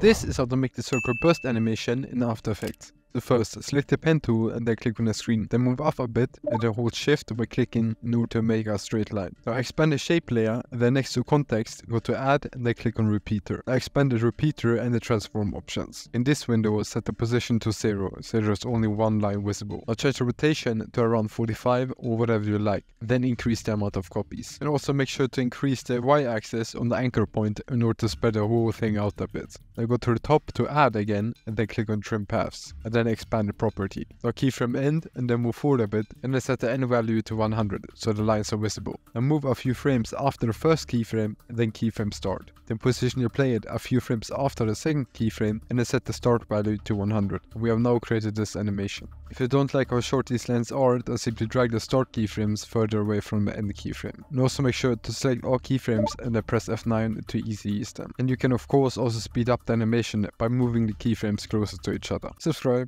This is how to make the circle burst animation in After Effects. First, select the pen tool and then click on the screen. Then move up a bit and then hold shift by clicking in order to make a straight line. Now expand the shape layer then next to contents, go to add and then click on repeater. Now expand the repeater and the transform options. In this window, set the position to zero, so there's only one line visible. Now change the rotation to around 45 or whatever you like. Then increase the amount of copies. And also make sure to increase the y-axis on the anchor point in order to spread the whole thing out a bit. Now go to the top to add again and then click on trim paths. And then then expand the property. So keyframe end and then move forward a bit and then set the end value to 100 so the lines are visible. And move a few frames after the first keyframe and then keyframe start. Then position your player a few frames after the second keyframe and then set the start value to 100. We have now created this animation. If you don't like how short these lines are, then simply drag the start keyframes further away from the end keyframe. And also make sure to select all keyframes and then press F9 to easy ease them. And you can of course also speed up the animation by moving the keyframes closer to each other. Subscribe.